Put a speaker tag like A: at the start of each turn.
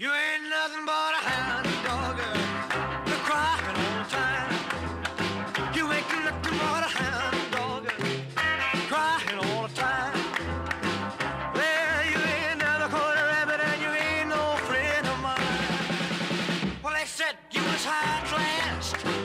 A: You ain't nothing but a hound dog. You're crying all the time. You ain't nothing but a hound dog. Crying all the time. Well, you ain't never caught a rabbit and you ain't no friend of mine. Well, they said you was high class.